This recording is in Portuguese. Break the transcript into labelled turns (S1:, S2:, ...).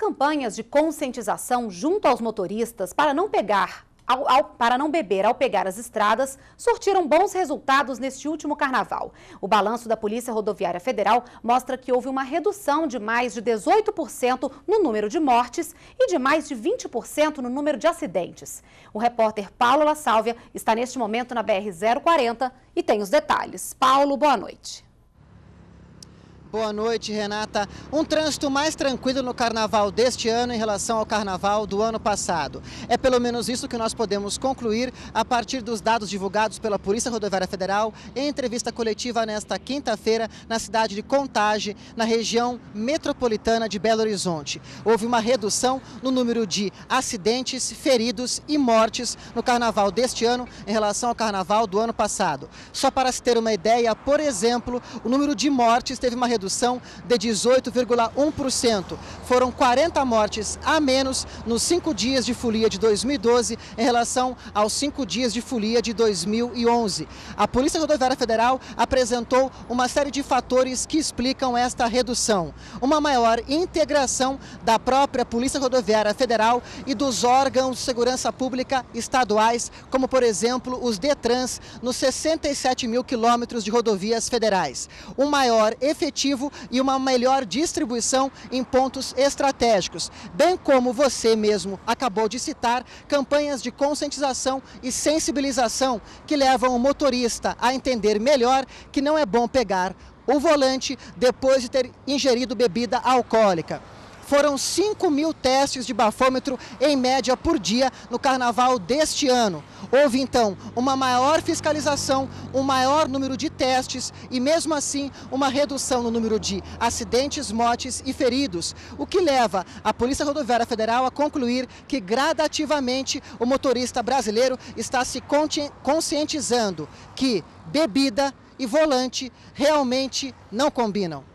S1: campanhas de conscientização junto aos motoristas para não pegar ao, ao, para não beber ao pegar as estradas, surtiram bons resultados neste último carnaval. O balanço da Polícia Rodoviária Federal mostra que houve uma redução de mais de 18% no número de mortes e de mais de 20% no número de acidentes. O repórter Paulo La Sálvia está neste momento na BR-040 e tem os detalhes. Paulo, boa noite.
S2: Boa noite, Renata. Um trânsito mais tranquilo no carnaval deste ano em relação ao carnaval do ano passado. É pelo menos isso que nós podemos concluir a partir dos dados divulgados pela Polícia Rodoviária Federal em entrevista coletiva nesta quinta-feira na cidade de Contagem, na região metropolitana de Belo Horizonte. Houve uma redução no número de acidentes, feridos e mortes no carnaval deste ano em relação ao carnaval do ano passado. Só para se ter uma ideia, por exemplo, o número de mortes teve uma redução redução de 18,1%. Foram 40 mortes a menos nos cinco dias de folia de 2012 em relação aos cinco dias de folia de 2011. A Polícia Rodoviária Federal apresentou uma série de fatores que explicam esta redução. Uma maior integração da própria Polícia Rodoviária Federal e dos órgãos de segurança pública estaduais, como por exemplo os DETRANS, nos 67 mil quilômetros de rodovias federais. Um maior efetivo e uma melhor distribuição em pontos estratégicos, bem como você mesmo acabou de citar, campanhas de conscientização e sensibilização que levam o motorista a entender melhor que não é bom pegar o volante depois de ter ingerido bebida alcoólica. Foram 5 mil testes de bafômetro em média por dia no carnaval deste ano. Houve então uma maior fiscalização, um maior número de testes e, mesmo assim, uma redução no número de acidentes, mortes e feridos, o que leva a Polícia Rodoviária Federal a concluir que gradativamente o motorista brasileiro está se conscientizando que bebida e volante realmente não combinam.